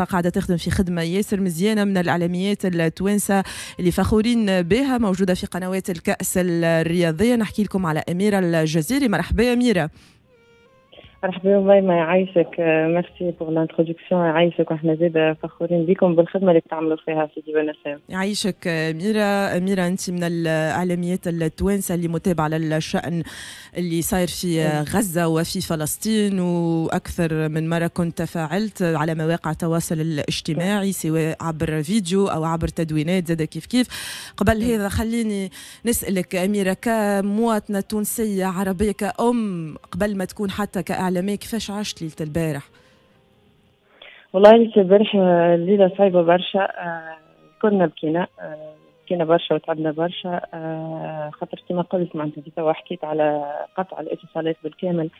الحقيقة قاعدة تخدم في خدمة ياسر مزيانة من الإعلاميات التوانسة اللي فخورين بها موجودة في قنوات الكأس الرياضية. نحكي لكم على أميرة الجزيري. مرحبا أميرة. مرحبا ميمة يعيشك. merci pour l'introduction يعيشك وإحنا زاد فخورين بكم بالخدمة اللي بتعملوا فيها في ديوان أف أم يعيشك أميرة أميرة أنت من الإعلاميات التوانسة اللي متابعة للشأن اللي صاير في غزة وفي فلسطين وأكثر من مرة كنت تفاعلت على مواقع التواصل الاجتماعي سواء عبر فيديو أو عبر تدوينات زاد كيف كيف. قبل هذا خليني نسألك أميرة كمواطنة تونسية عربية كأم قبل ما تكون حتى كإعلامية كيفاش عشت ليلة البارح؟ والله ليلة البارح ليلة صعيبة برشا كنا بكينا بكينا برشا وتعبنا برشا خاطر كما قلت معناتها توا حكيت على قطع الاتصالات بالكامل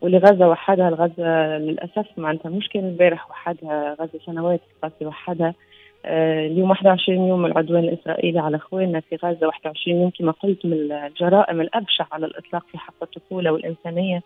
واللي غزة وحدها الغزة للأسف معناتها مش كان البارح وحدها غزة سنوات قاسي وحدها اليوم 21 يوم العدوان الإسرائيلي على اخواننا في غزة 21 يوم كما قلت من الجرائم الأبشع على الإطلاق في حق الطفولة والإنسانية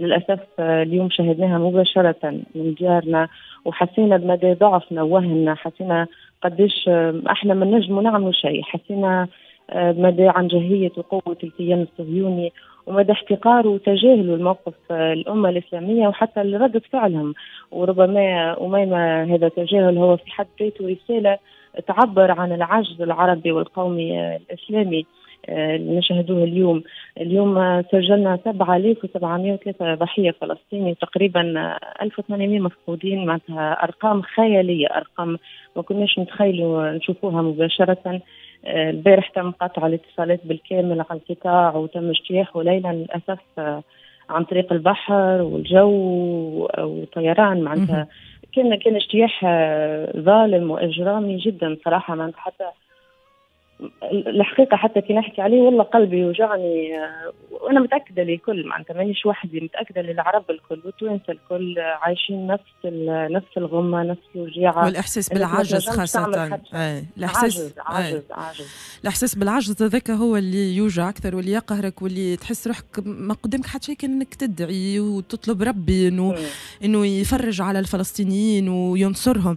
للأسف اليوم شاهدناها مباشرة من ديارنا وحسينا بمدى ضعفنا ووهننا حسينا قديش إحنا ما نجموا نعملوا شيء حسينا مدى عنجهية وقوة الكيان الصهيوني ومدى احتقار وتجاهل الموقف الأمة الإسلامية وحتى ردة فعلهم. وربما أميمة هذا التجاهل هو في حد ذاته رسالة تعبر عن العجز العربي والقومي الإسلامي. اللي نشاهدوه اليوم. اليوم سجلنا 7703 ضحية فلسطيني تقريبا 1800 مفقودين معناتها أرقام خيالية أرقام ما كناش نتخيلوا نشوفوها مباشرة. البارح تم قطع الاتصالات بالكامل عن قطاع وتم اجتياحه ليلا للأسف عن طريق البحر والجو والطيران معناتها كان كان اجتياح ظالم وإجرامي جدا صراحة. معناتها حتى الحقيقة حتى كي نحكي عليه والله قلبي يوجعني وأنا متأكدة للكل معناتها مانيش وحدي متأكدة للعرب الكل والتوانسة الكل عايشين نفس نفس الغمة نفس الوجيعة. والإحساس بالعجز خاصة. آه. الاحساس عجز عجز, عجز الإحساس بالعجز هذاك هو اللي يوجع أكثر واللي يقهرك واللي تحس روحك ما قدامك حتى شيء كان إنك تدعي وتطلب ربي انه إنه يفرج على الفلسطينيين وينصرهم.